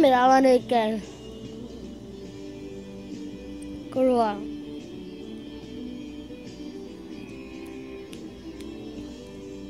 me daban el que. Curva.